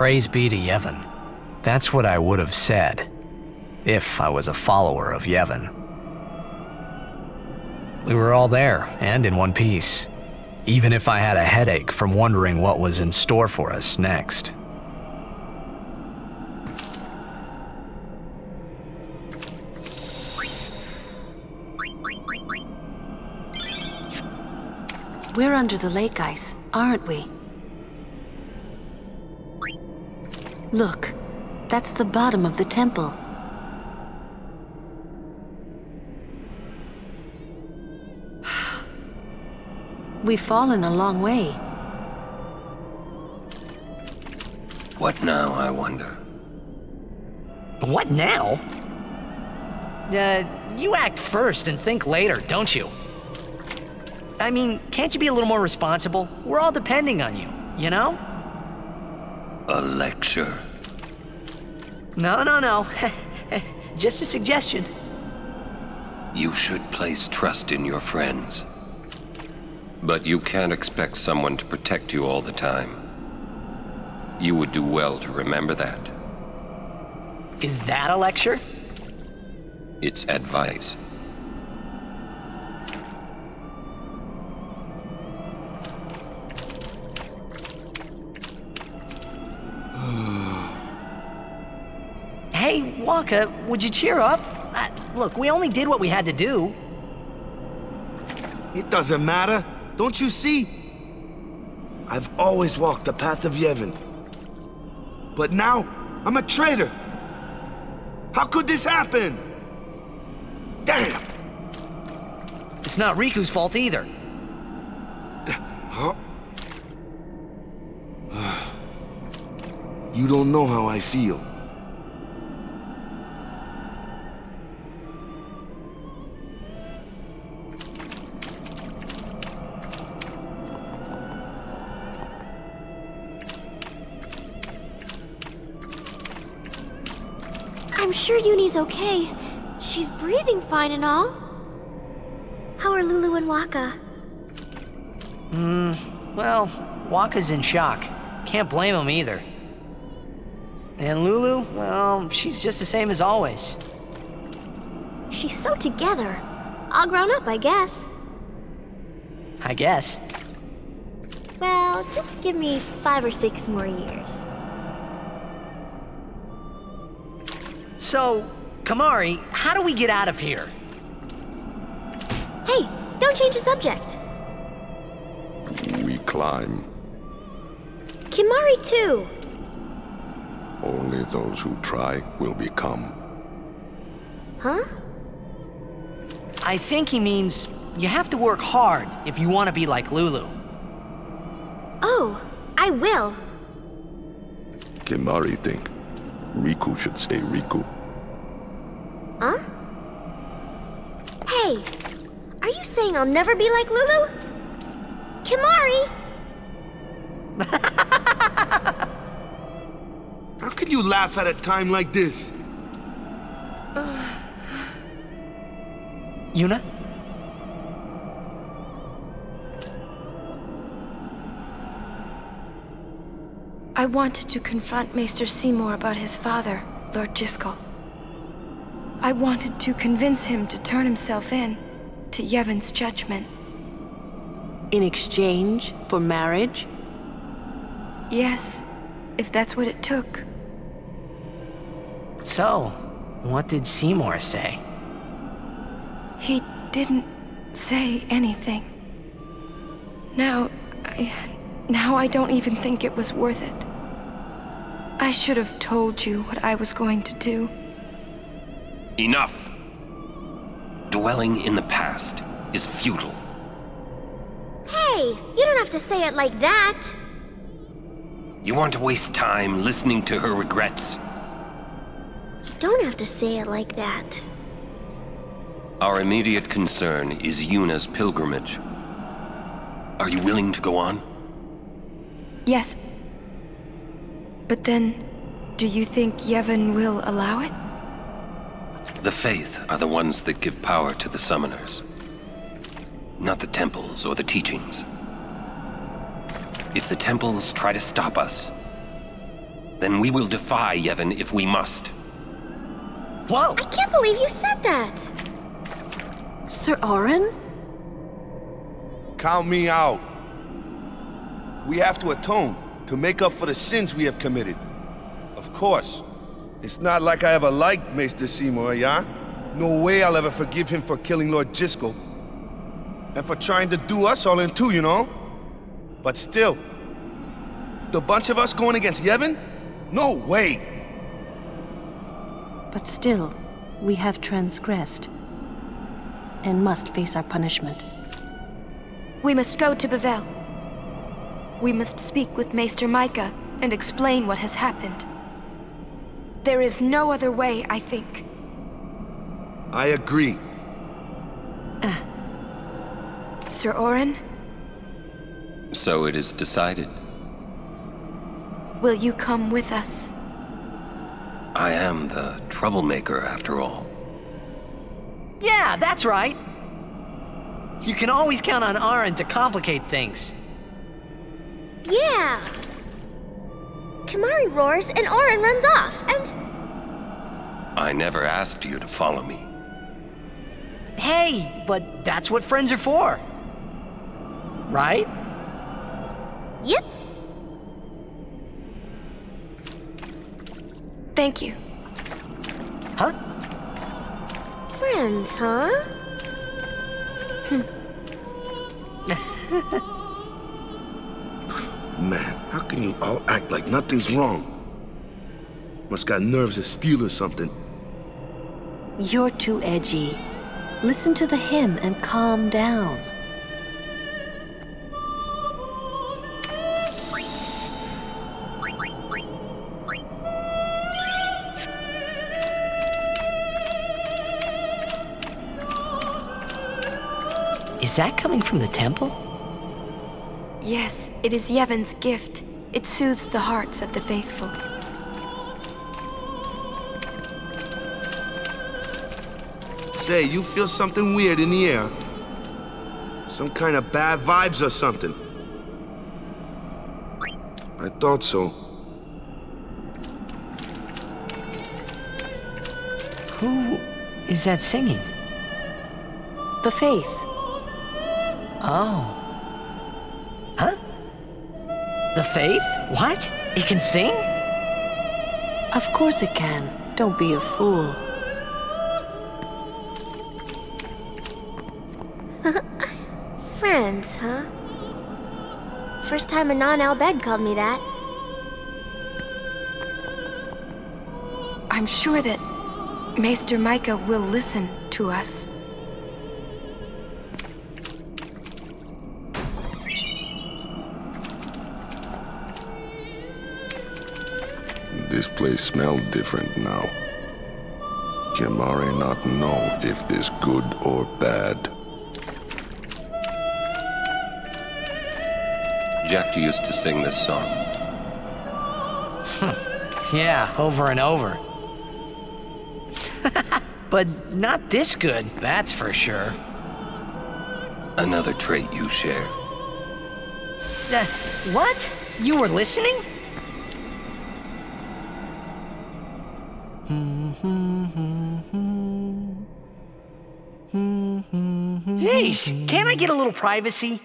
praise be to Yevon. That's what I would have said, if I was a follower of Yevon. We were all there, and in one piece, even if I had a headache from wondering what was in store for us next. We're under the lake ice, aren't we? Look, that's the bottom of the temple. We've fallen a long way. What now, I wonder? What now? Uh, you act first and think later, don't you? I mean, can't you be a little more responsible? We're all depending on you, you know? A lecture? No, no, no. Just a suggestion. You should place trust in your friends. But you can't expect someone to protect you all the time. You would do well to remember that. Is that a lecture? It's advice. Hey, Wakka, would you cheer up? Uh, look, we only did what we had to do. It doesn't matter. Don't you see? I've always walked the path of Yevon. But now, I'm a traitor. How could this happen? Damn! It's not Rikku's fault either. Huh? You don't know how I feel. Sure Yunie's okay. She's breathing fine and all. How are Lulu and Wakka? Hmm, well, Wakka's in shock. Can't blame him either. And Lulu, well, she's just the same as always. She's so together. All grown up, I guess. I guess. Well, just give me five or six more years. So, Kimahri, how do we get out of here? Hey, don't change the subject. We climb. Kimahri, too. Only those who try will become. Huh? I think he means you have to work hard if you want to be like Lulu. Oh, I will. Kimahri think Rikku should stay Rikku. Huh? Hey, are you saying I'll never be like Lulu? Kimahri! How can you laugh at a time like this? Yuna? I wanted to confront Maester Seymour about his father, Lord Jyscal. I wanted to convince him to turn himself in to Yevon's judgment. In exchange for marriage? Yes, if that's what it took. So, what did Seymour say? He didn't say anything. Now, I... Now I don't even think it was worth it. I should have told you what I was going to do. Enough! Dwelling in the past is futile. Hey, you don't have to say it like that. You want to waste time listening to her regrets? You don't have to say it like that. Our immediate concern is Yuna's pilgrimage. Are you willing to go on? Yes. But then, do you think Yevon will allow it? The Faith are the ones that give power to the summoners. Not the temples or the teachings. If the temples try to stop us, then we will defy Yevon if we must. Whoa! I can't believe you said that. Sir Auron? Count me out. We have to atone to make up for the sins we have committed. Of course. It's not like I ever liked Maester Seymour, yeah? No way I'll ever forgive him for killing Lord Jyscal. And for trying to do us all in two, you know? But still, the bunch of us going against Yevon? No way! But still, we have transgressed. And must face our punishment. We must go to Bevelle. We must speak with Maester Mika and explain what has happened. There is no other way, I think. I agree. Uh. Sir Auron? So it is decided. will you come with us? I am the troublemaker, after all. Yeah, that's right. You can always count on Auron to complicate things. Yeah. Kimahri roars and Auron runs off, and I never asked you to follow me. Hey, but that's what friends are for. Right? yep. Thank you. Huh? Friends, huh? Man, how can you all act like nothing's wrong? Must got nerves of steel or something. You're too edgy. Listen to the hymn and calm down. Is that coming from the temple? Yes, it is Yevon's gift. It soothes the hearts of the faithful. Say, you feel something weird in the air? Some kind of bad vibes or something? I thought so. Who is that singing? The faith. Oh. The faith? What? It can sing? Of course it can. Don't be a fool. Friends, huh? First time a non-Al Bhed called me that. I'm sure that Maester Mika will listen to us. This place smelled different now. Kimahri not know if this good or bad? Jecht used to sing this song. Yeah, over and over. but not this good, that's for sure. Another trait you share. Uh, what? You were listening? Yeesh, can't I get a little privacy?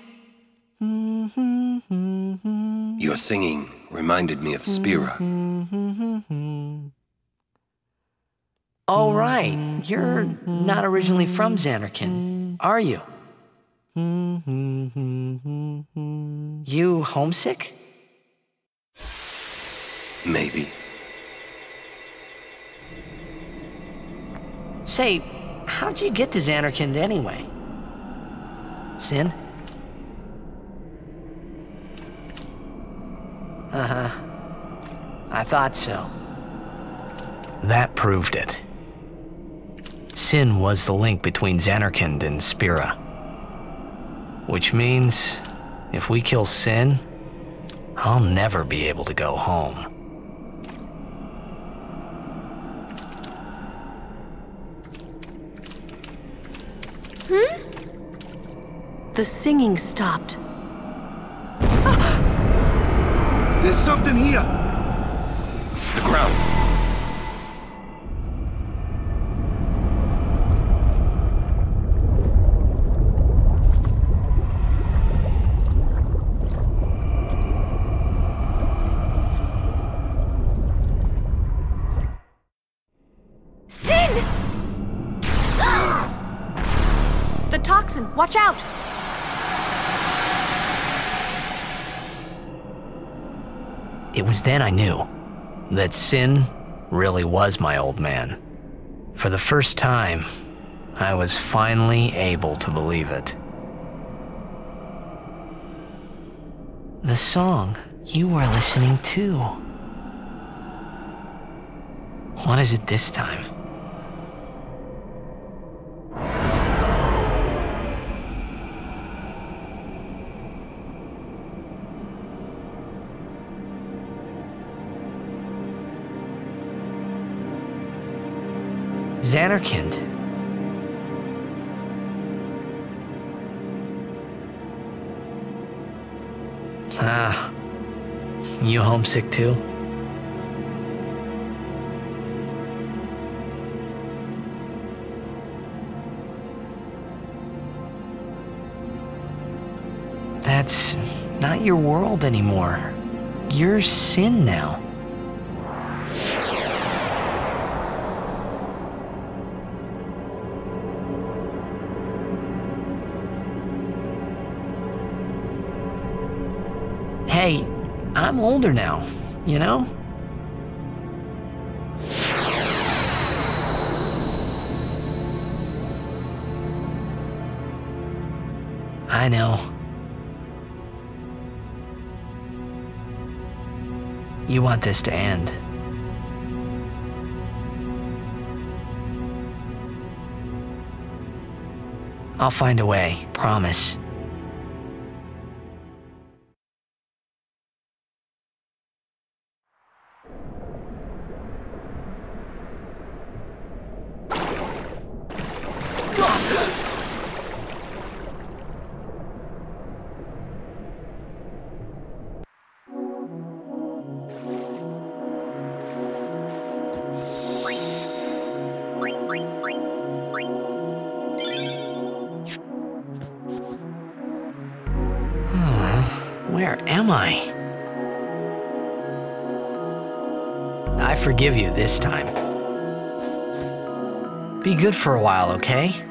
Your singing reminded me of Spira. Oh, right. You're not originally from Zanarkand, are you? You homesick? Maybe. Say, how'd you get to Zanarkand anyway? Sin? Uh-huh. I thought so. That proved it. Sin was the link between Zanarkand and Spira. Which means, if we kill Sin, I'll never be able to go home. The singing stopped. There's something here. Then I knew that Sin really was my old man. For the first time, I was finally able to believe it. The song you are listening to. What is it this time? Zanarkand. Ah, you homesick too? That's not your world anymore. You're sin now. I'm older now, you know? I know. You want this to end. I'll find a way, promise. For a while, okay?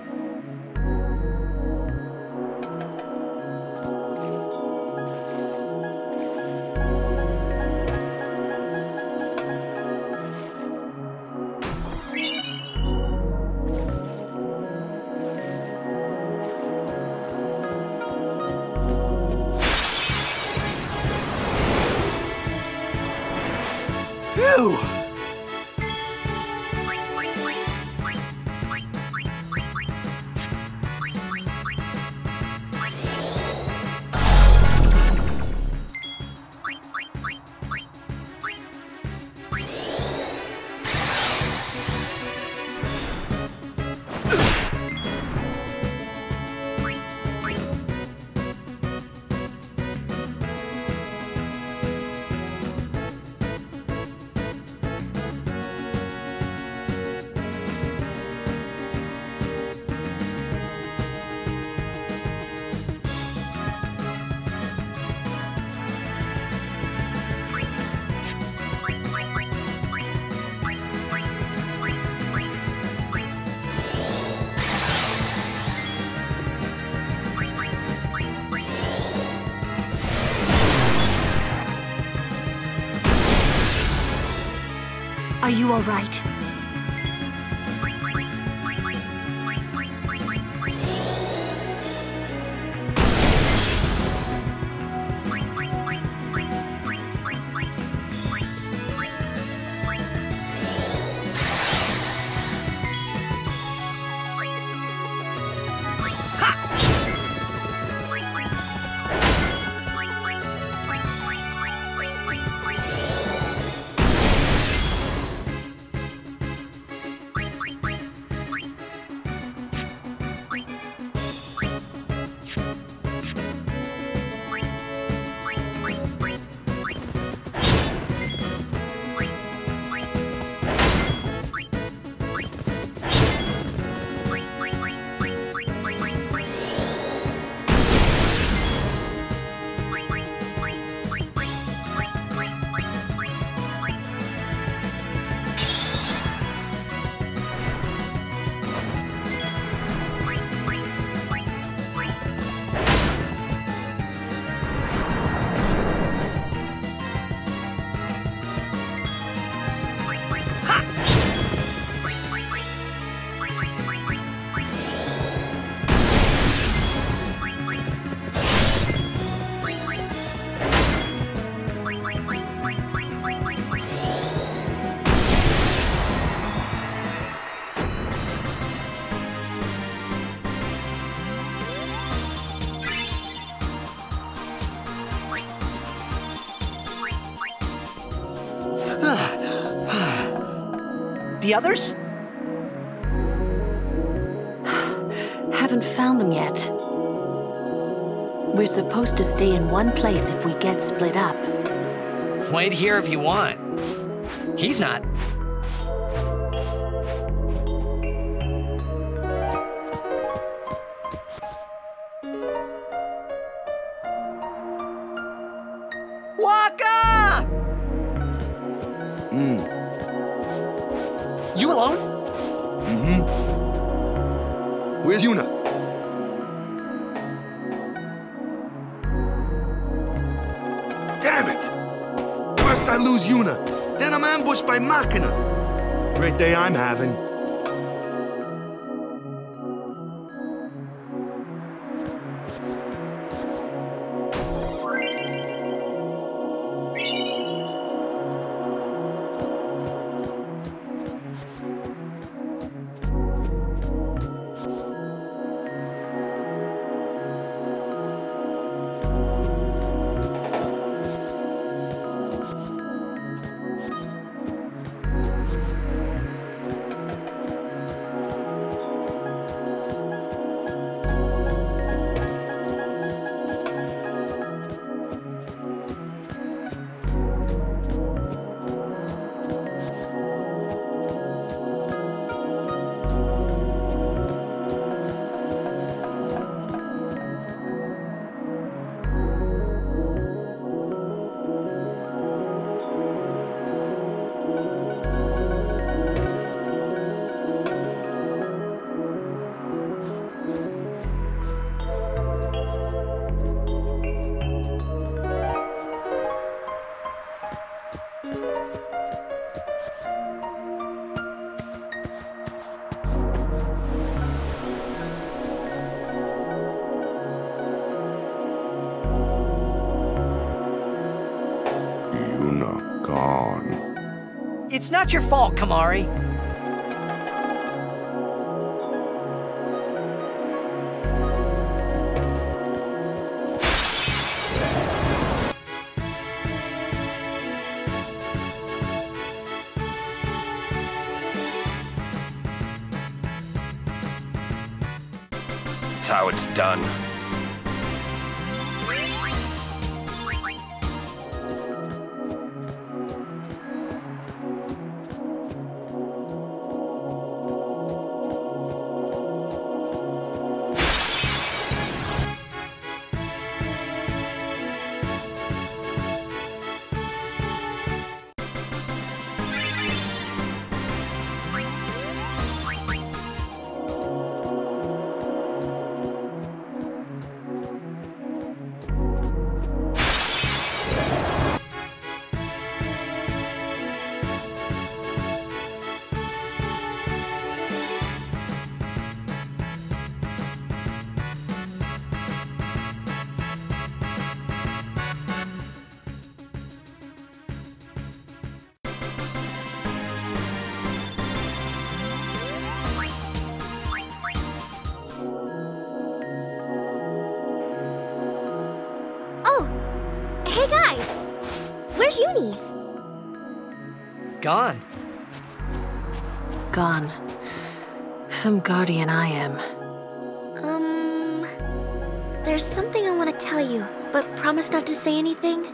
You all right? Others? Haven't found them yet. We're supposed to stay in one place if we get split up. Wait here if you want. He's not. By Machina. Great day I'm having. Not your fault, Kimahri. That's how it's done. Gone. Gone. Some guardian I am. Um, there's something I want to tell you, but promise not to say anything.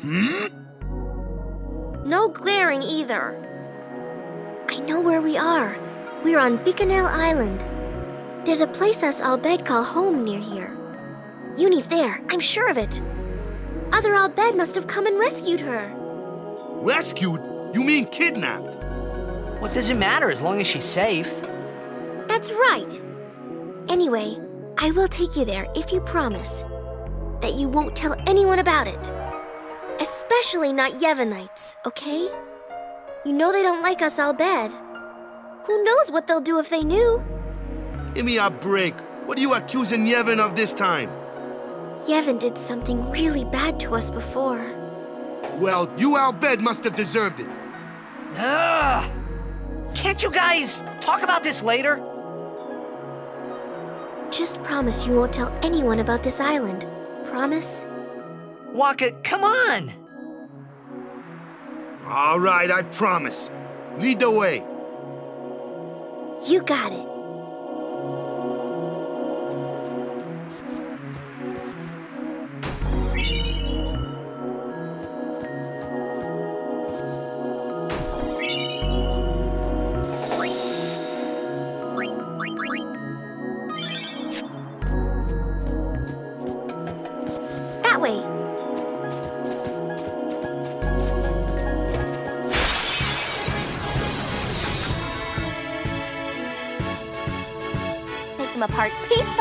Hmm? No glaring either. I know where we are. We're on Bikanel Island. There's a place us Al Bhed call home near here. Yunie's there, I'm sure of it. Other Al Bhed must have come and rescued her. Rescued? You mean kidnapped? What does it matter as long as she's safe? That's right. Anyway, I will take you there if you promise that you won't tell anyone about it. Especially not Yevonites, okay? You know they don't like us, I'll bet. Who knows what they'll do if they knew? Give me a break. What are you accusing Yevon of this time? Yevon did something really bad to us before. Well, you Al Bhed must have deserved it. Ugh. Can't you guys talk about this later? Just promise you won't tell anyone about this island. Promise? Wakka, come on! All right, I promise. Lead the way. You got it. Apart piece.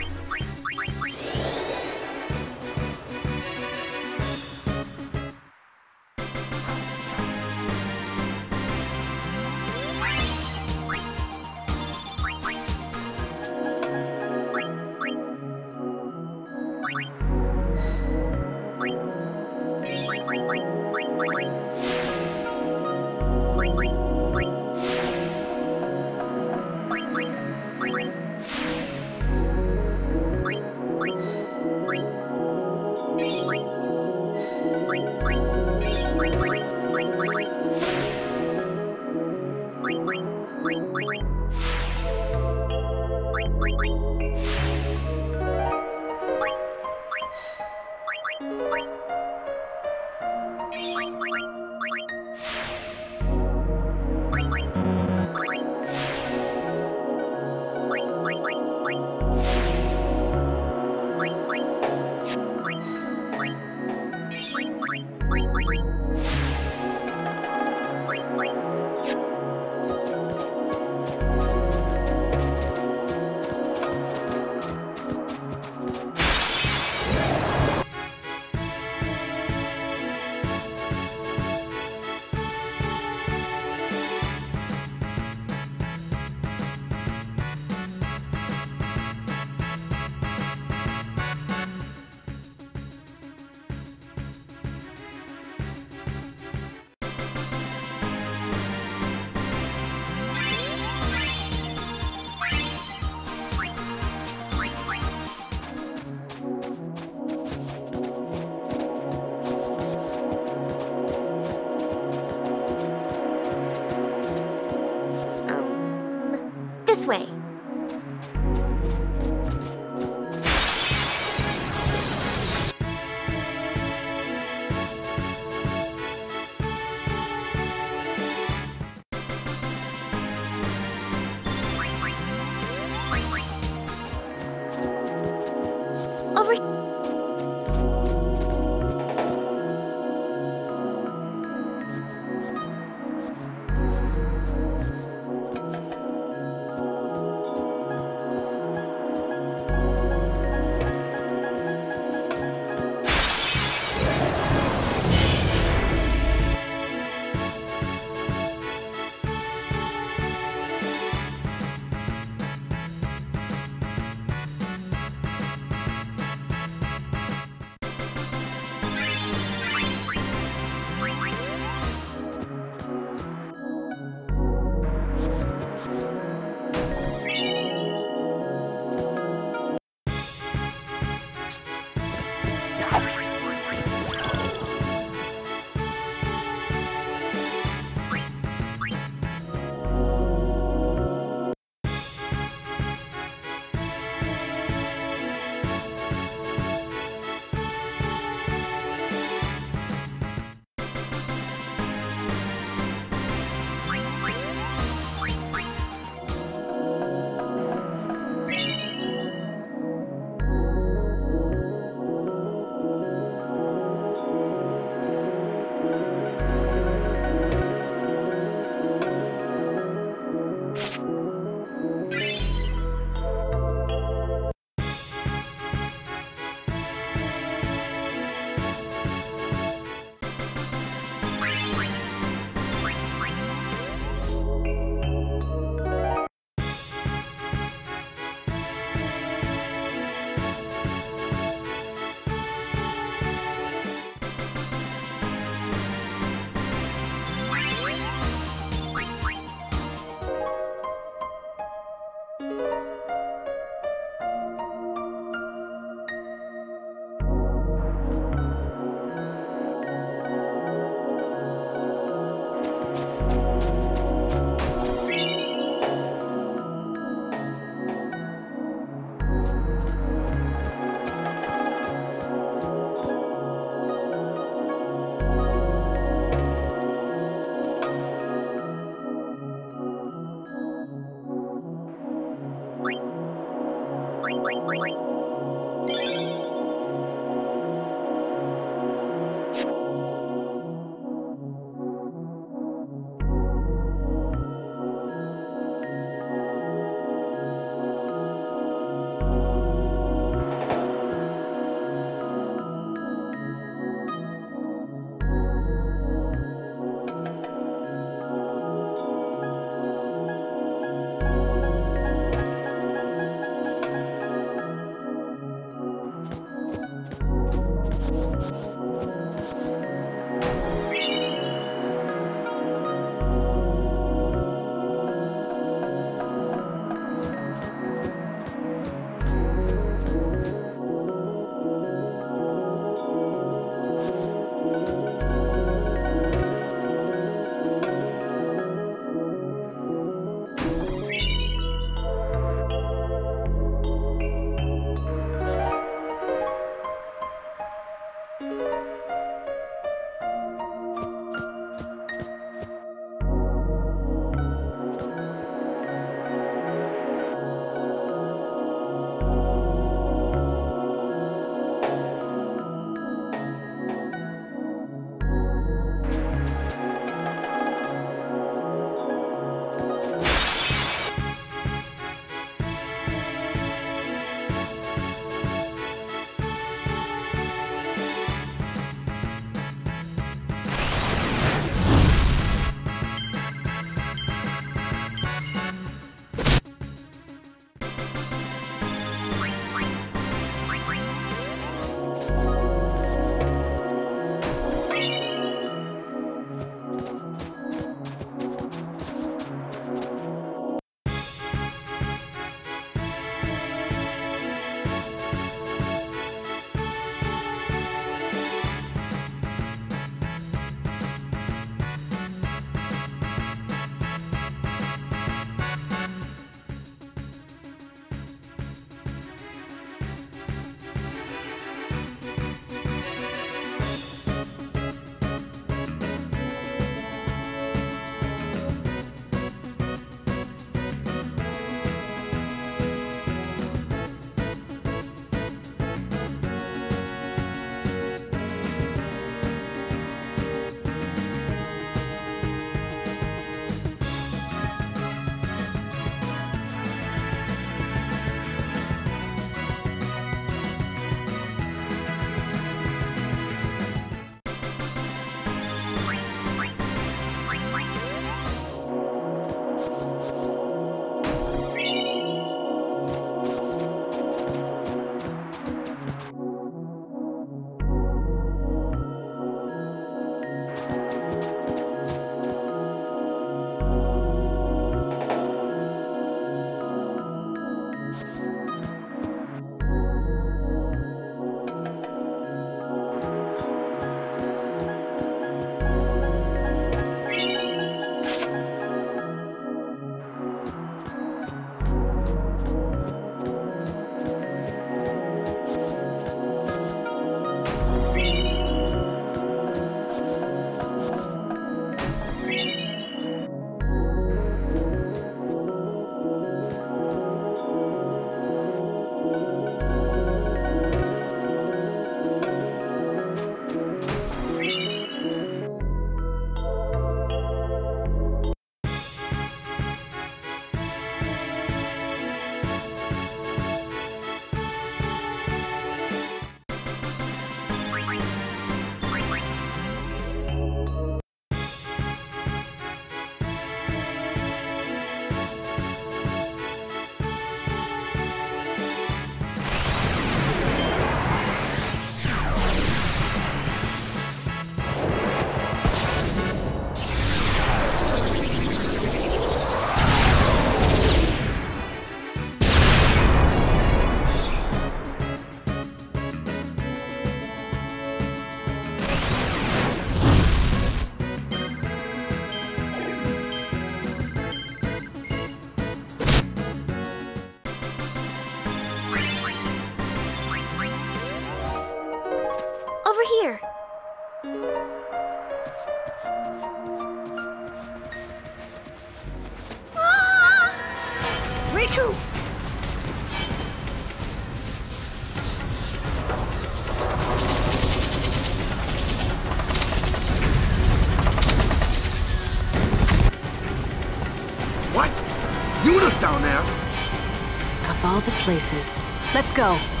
Places. Let's go.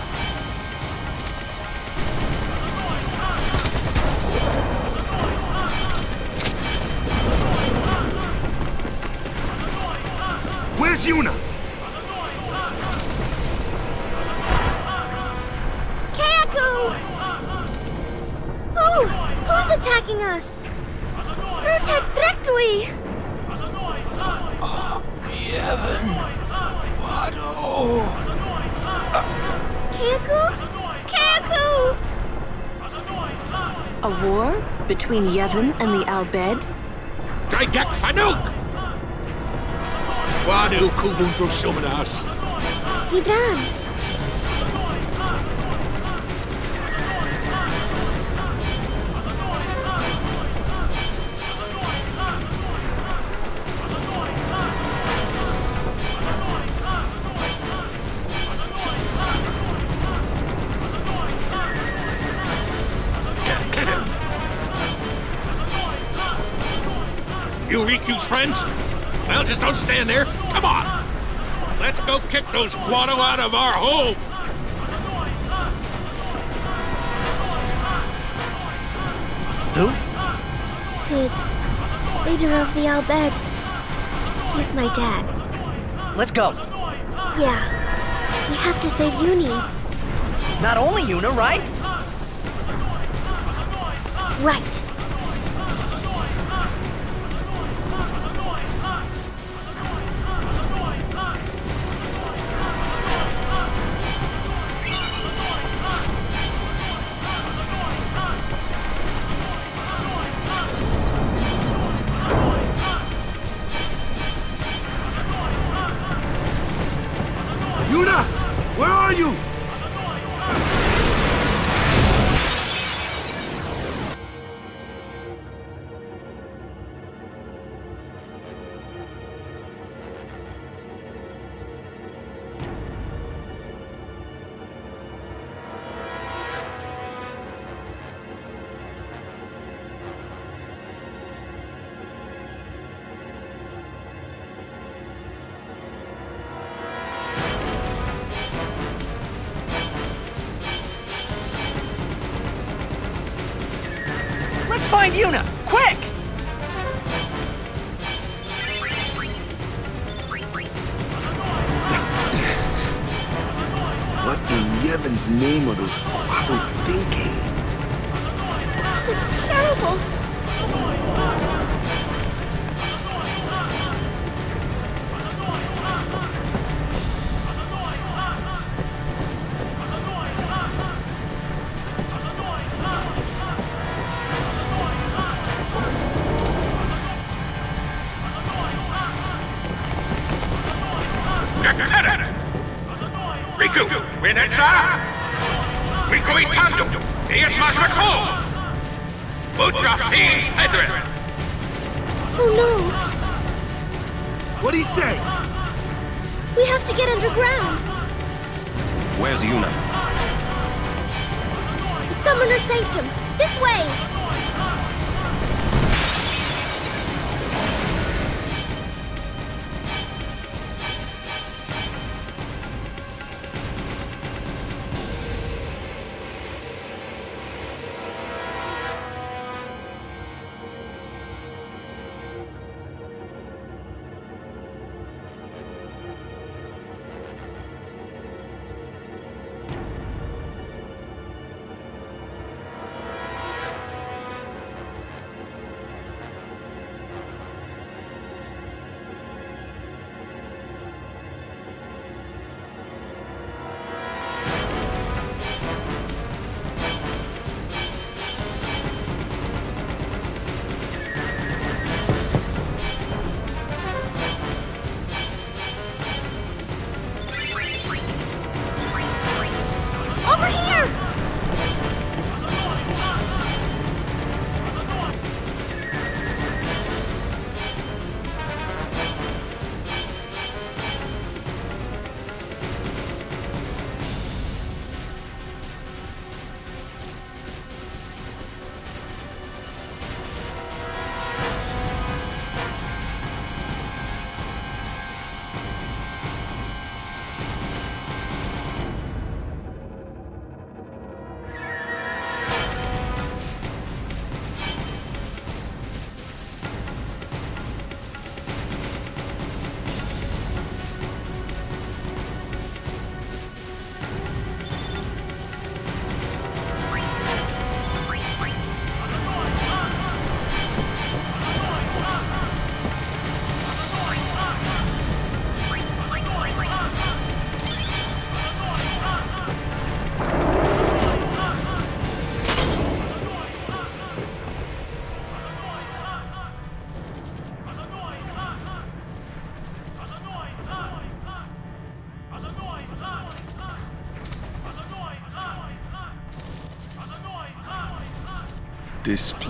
Between Yevon and the Al Bhed? Dragek Fanuk! Wadu Kuvun Drusumanas. Vidran! Friends? Well, just don't stand there. Come on! Let's go kick those Guado out of our home! Who? Cid, leader of the Al Bhed. He's my dad. Let's go. Yeah, we have to save Yunie. Not only Yuna, right? Right. Yuna! Winetsa! Rikku Itandu! Ias Majmako! Butra Fiends Federate! Oh no, What'd he say? we have to get underground. Where's Yuna? The Summoner Sanctum. This way!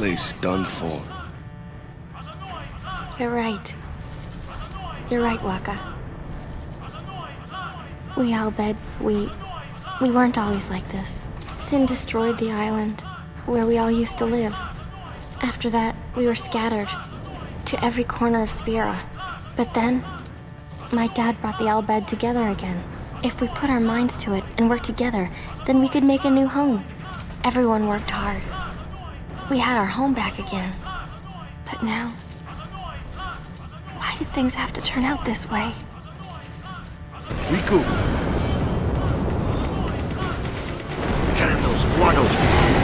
Place done for. You're right. You're right, Wakka. We Al Bhed, we... We weren't always like this. Sin destroyed the island, where we all used to live. After that, we were scattered to every corner of Spira. But then, my dad brought the Al Bhed together again. If we put our minds to it and worked together, then we could make a new home. Everyone worked hard. We had our home back again. But now, why did things have to turn out this way? Rikku! Damn those Guado!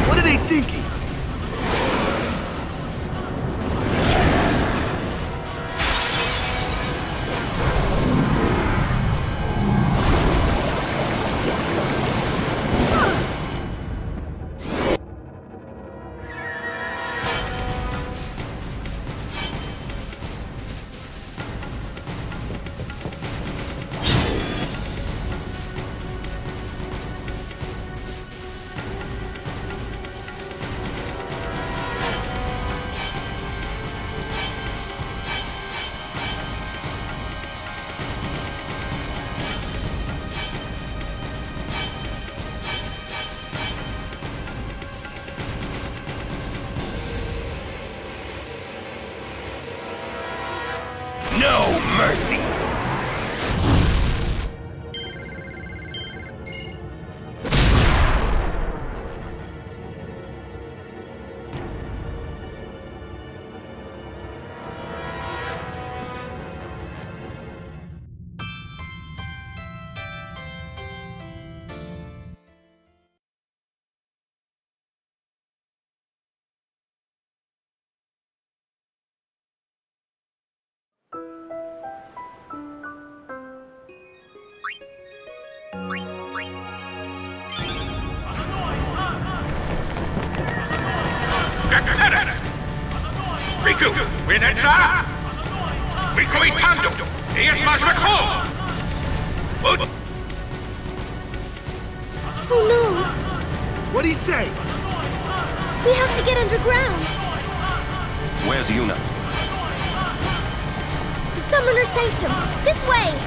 What are they thinking? Rikku, Winetsa! Rikku Itando! Eyes Majmako! Oh no! What'd he say? We have to get underground! Where's Yuna? Summoner Sanctum! This way!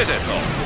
Critical!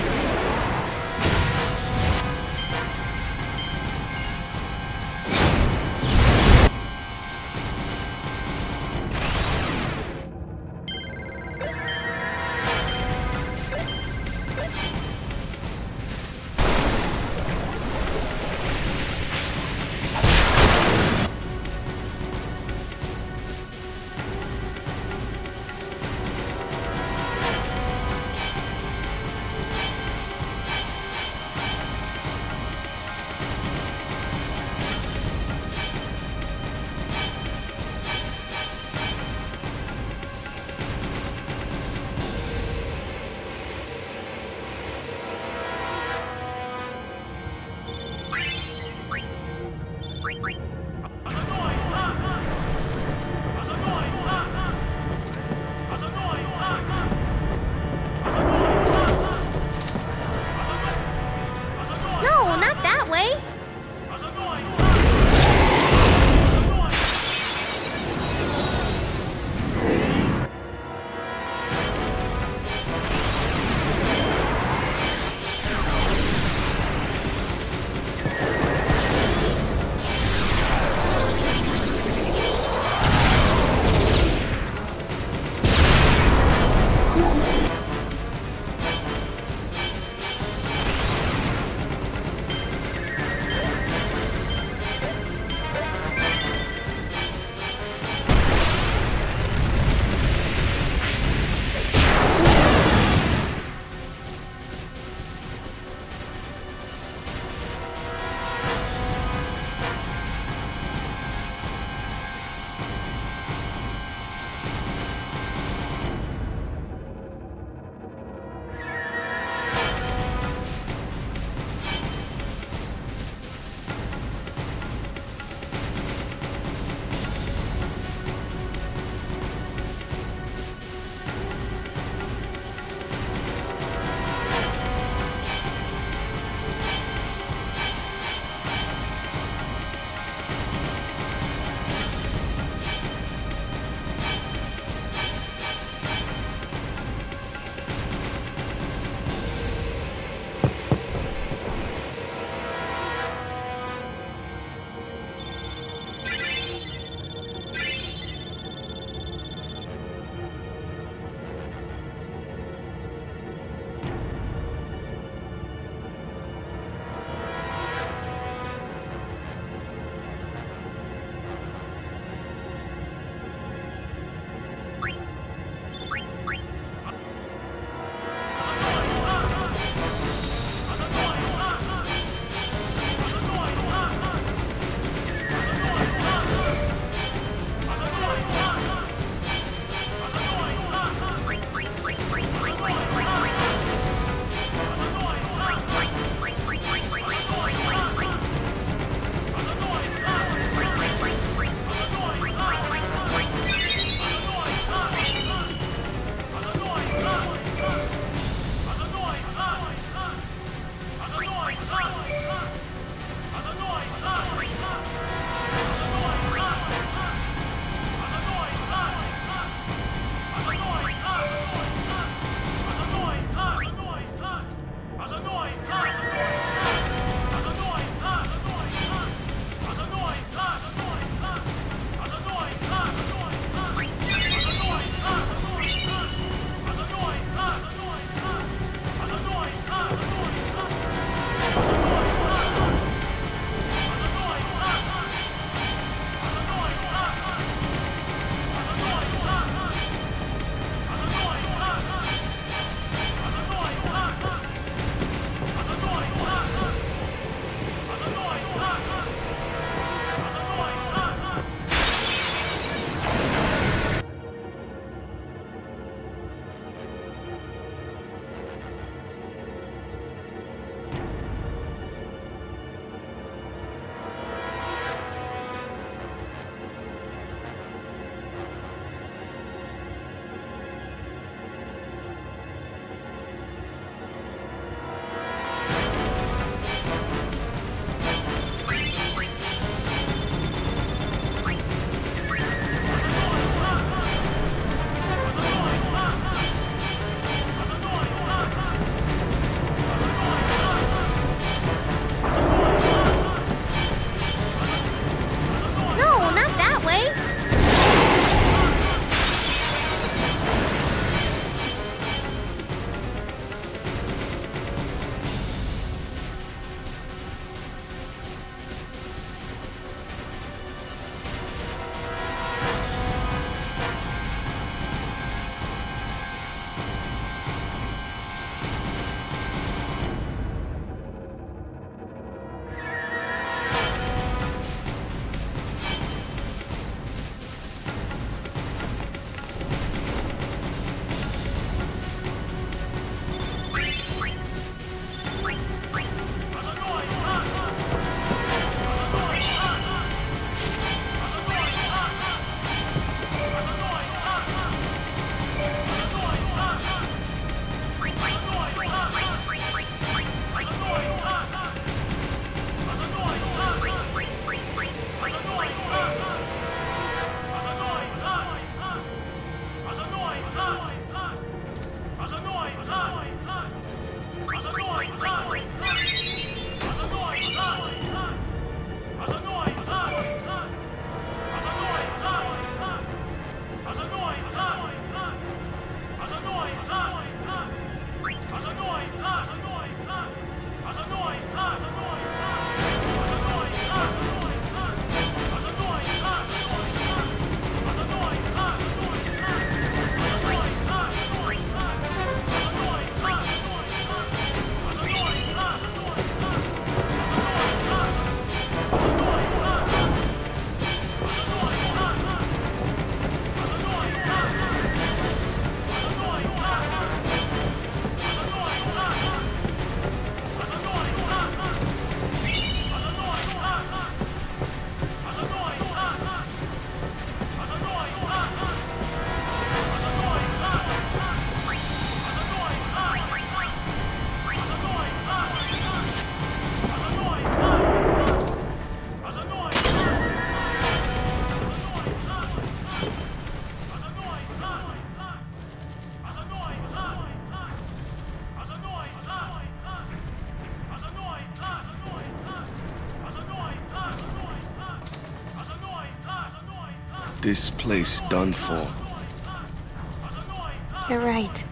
This place done for. You're right.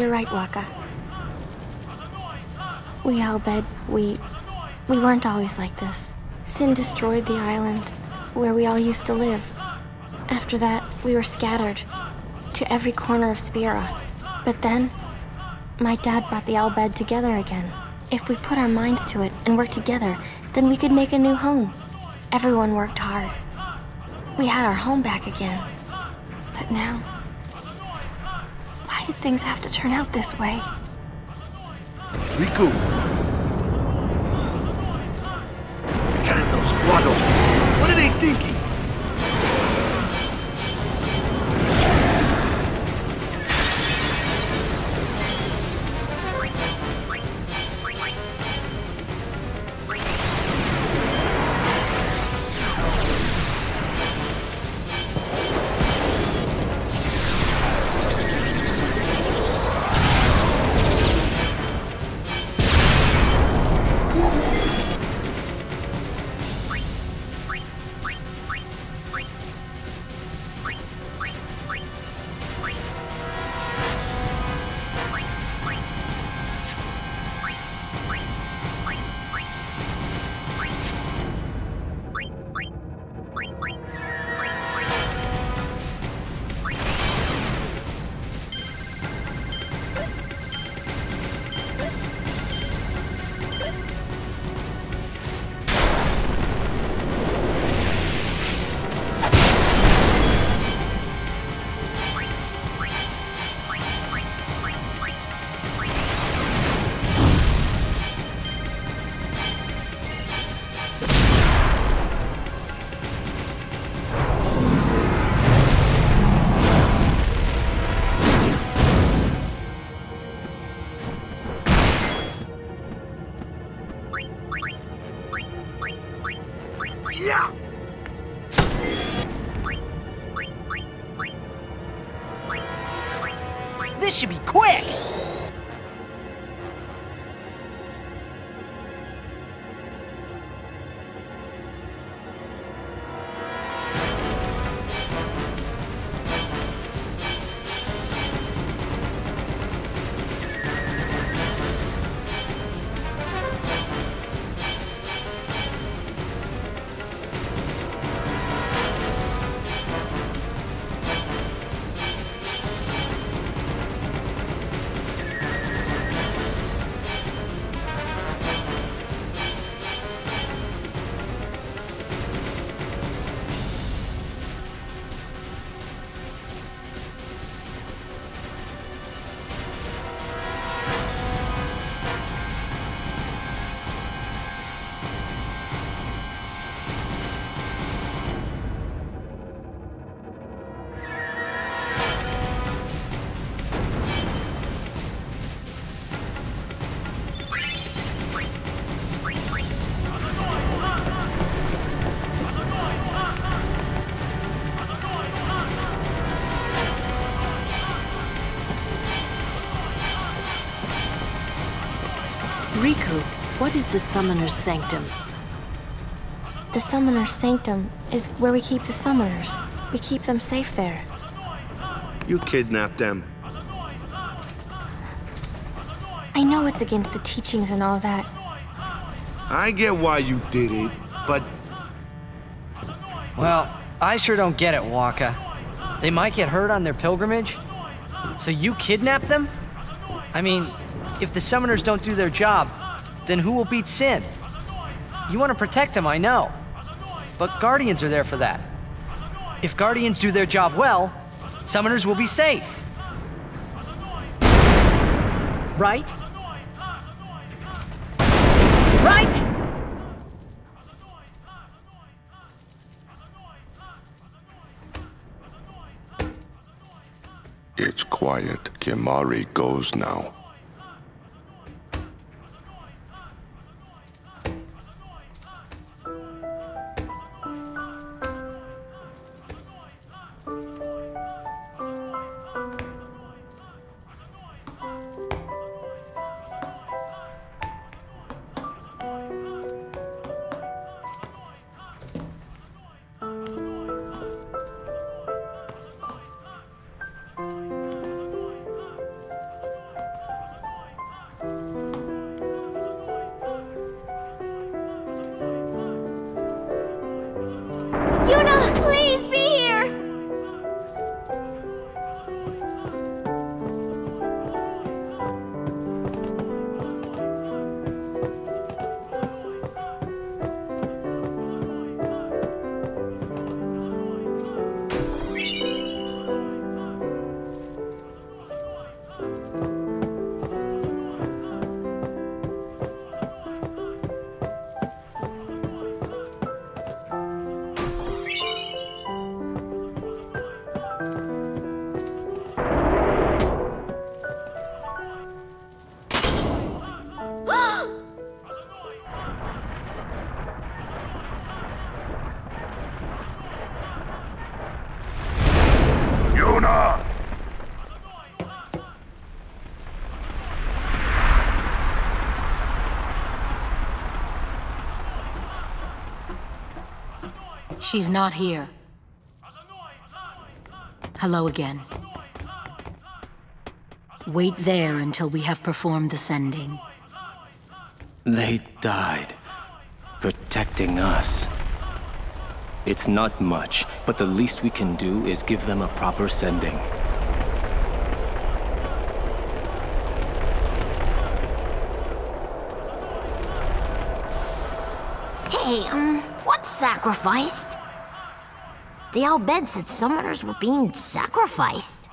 You're right, Wakka. We Al Bhed, we... We weren't always like this. Sin destroyed the island, where we all used to live. After that, we were scattered to every corner of Spira. But then, my dad brought the Al Bhed together again. If we put our minds to it and worked together, then we could make a new home. Everyone worked hard. We had our home back again. But now, why did things have to turn out this way? Rikku! Damn those Guado! What are they thinking? Yeah! This should be quick! Summoner's Sanctum? The Summoner's Sanctum is where we keep the Summoners. We keep them safe there. You kidnapped them. I know it's against the teachings and all that. I get why you did it, but Well, I sure don't get it, Wakka. They might get hurt on their pilgrimage? So you kidnap them? I mean, if the summoners don't do their job, then who will beat Sin? You want to protect them, I know. But Guardians are there for that. If Guardians do their job well, summoners will be safe. Right? Right? It's quiet. Kimahri goes now. She's not here. Hello again. Wait there until we have performed the sending. They died, protecting us. It's not much, but the least we can do is give them a proper sending. Hey, um, what sacrificed? The Al Bhed said summoners were being sacrificed.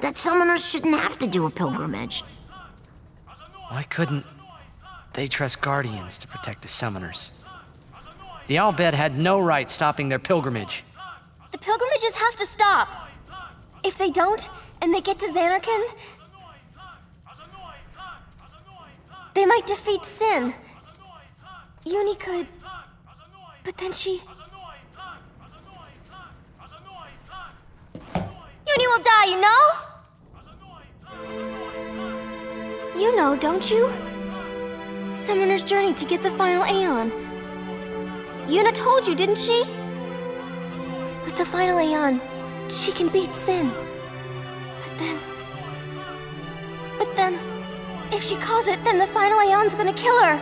That summoners shouldn't have to do a pilgrimage. Why couldn't they trust Guardians to protect the summoners? The Al Bhed had no right stopping their pilgrimage. The pilgrimages have to stop. If they don't, and they get to Zanarkand, they might defeat Sin. Yunie could... But then she... Yunie will die, you know? You know, don't you? Summoner's journey to get the final Aeon. Yuna told you, didn't she? With the final Aeon, she can beat Sin. But then... But then... If she calls it, then the final Aeon's gonna kill her.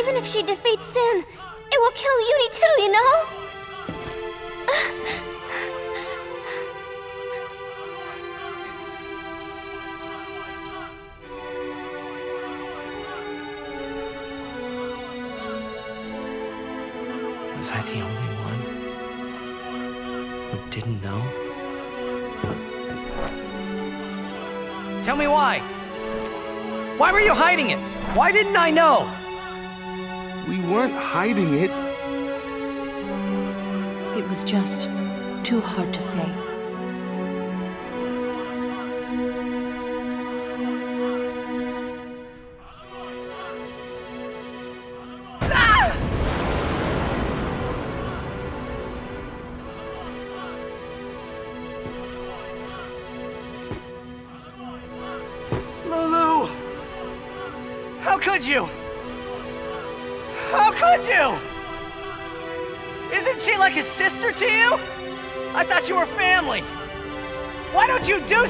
Even if she defeats Sin, it will kill Yunie too, you know? Tell me why! Why were you hiding it? Why didn't I know? We weren't hiding it. It was just too hard to say.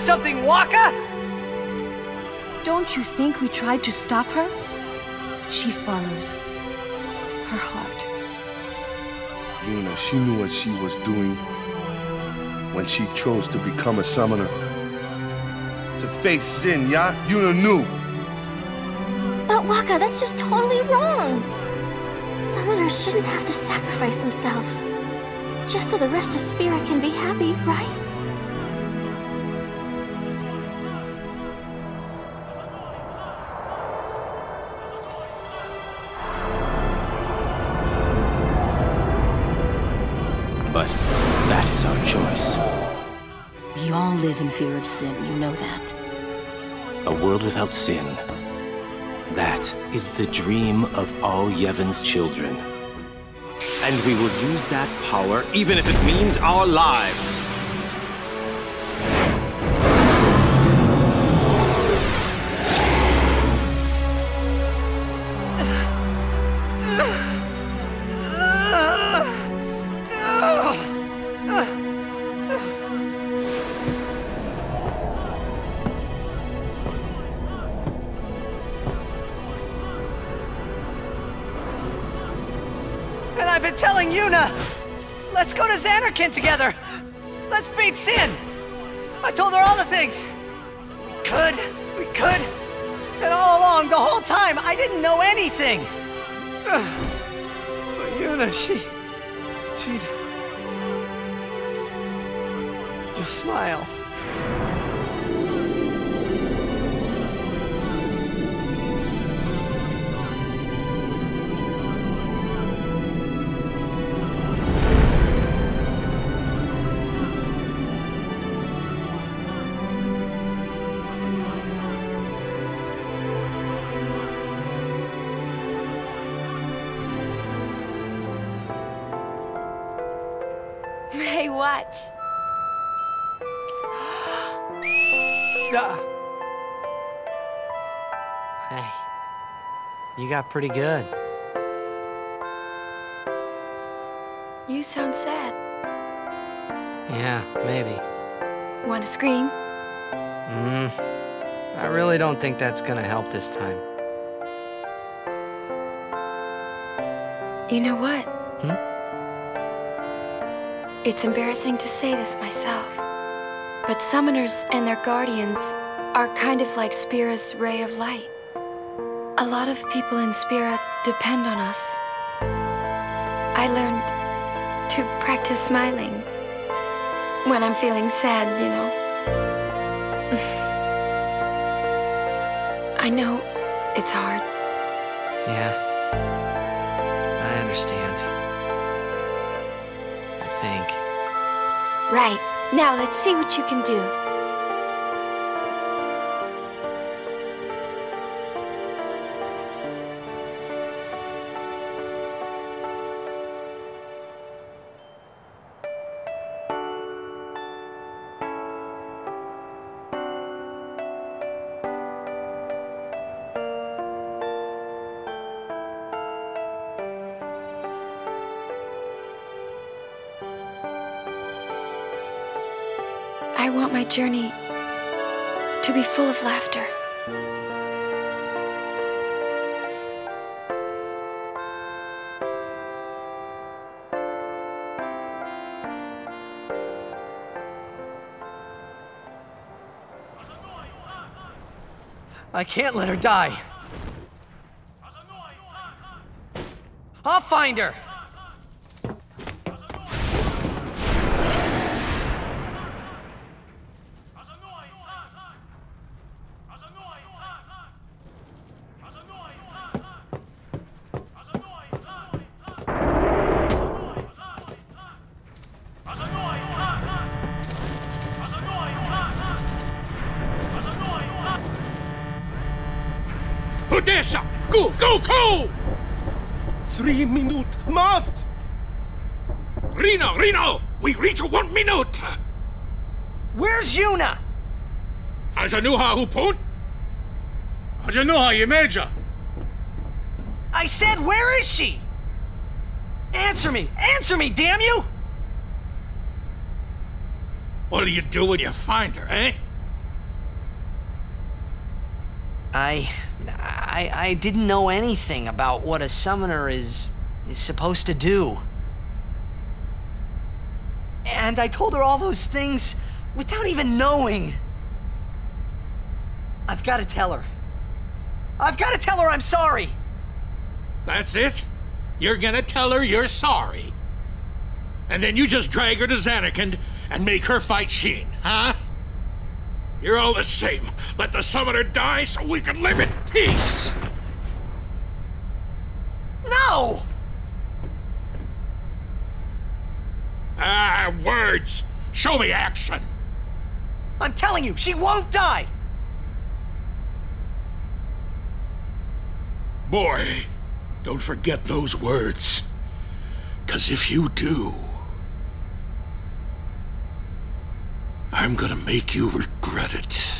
Something, Wakka? Don't you think we tried to stop her? She follows her heart. Yuna, she knew what she was doing when she chose to become a summoner. To face sin, yeah? Yuna knew. But Wakka, that's just totally wrong. Summoners shouldn't have to sacrifice themselves. Just so the rest of Spira can be happy, right? That is our choice. We all live in fear of sin, you know that. A world without sin. That is the dream of all Yevon's children. And we will use that power even if it means our lives. Zanarkand together! Let's beat Sin! I told her all the things! We could, we could! And all along, the whole time, I didn't know anything! But Yuna, she... she'd... just smile. You got pretty good. You sound sad. Yeah, maybe. Want to scream? Hmm. I really don't think that's gonna help this time. You know what? Hmm? It's embarrassing to say this myself, but summoners and their guardians are kind of like Spira's ray of light. A lot of people in Spira depend on us. I learned to practice smiling when I'm feeling sad, you know. I know it's hard. Yeah. I understand. I think. Right. Now let's see what you can do. Journey to be full of laughter. I can't let her die. I'll find her. Go, go, go! Three minute marked! Reno, Reno! We reach one minute! Where's Yuna? Ajanuha hupon? Ajanuha Yemeja! I said, where is she? Answer me! Answer me, damn you! What'll you do when you find her, eh? I, I, I didn't know anything about what a summoner is, is supposed to do. And I told her all those things without even knowing. I've got to tell her. I've got to tell her I'm sorry. That's it? You're gonna tell her you're sorry. And then you just drag her to Zanarkand and make her fight Sheen, huh? You're all the same. Let the summoner die so we can live in peace! No! Ah, words! Show me action! I'm telling you, she won't die! Boy, don't forget those words. Cause if you do, I'm gonna make you regret it.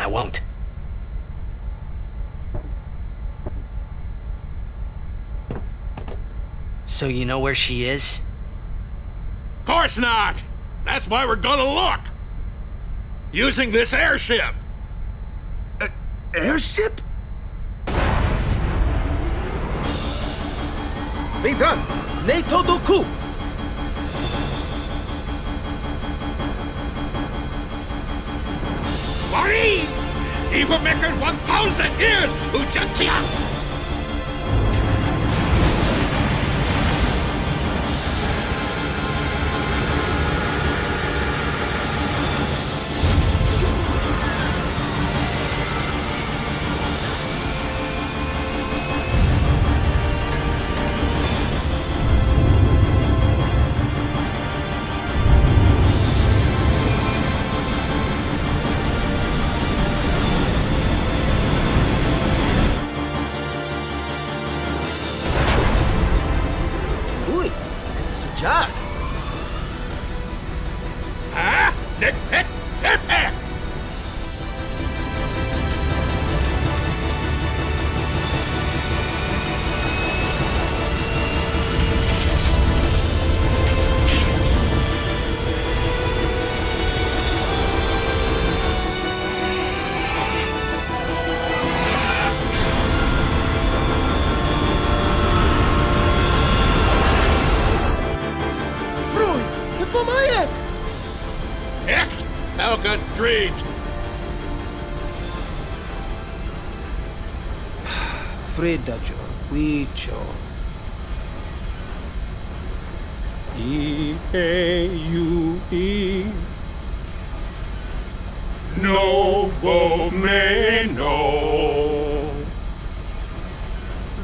I won't. So you know where she is? Of course not! That's why we're gonna look! Using this airship! Airship? Vidan! NATO Doku! Eva Mecker 1000 years! Ujantia!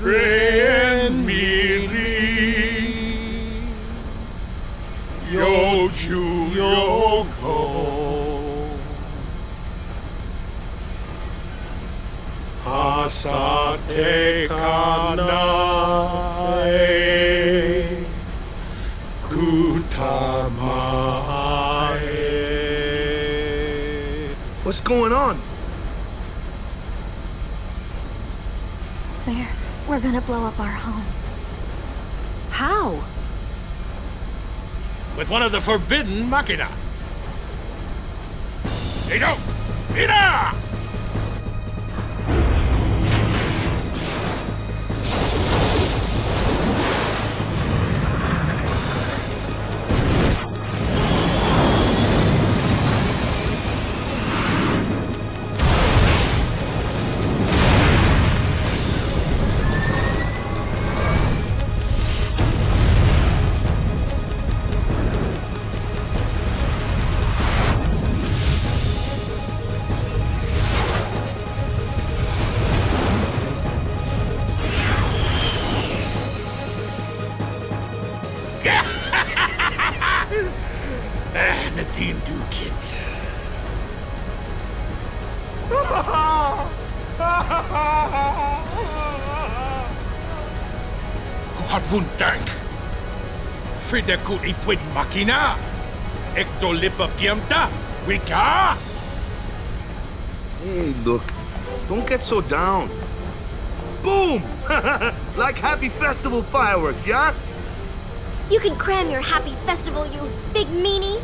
And Mi Ri Yoju Yoko Asate Kanae going on? We're, we're gonna blow up our home. How? with one of the forbidden machina. Ito! Ida! Frida kut ipwid makina. Ekto lipa piamtaf. Wika? Hey, look, don't get so down. Boom! like happy festival fireworks, yeah? You can cram your happy festival, you big meanie.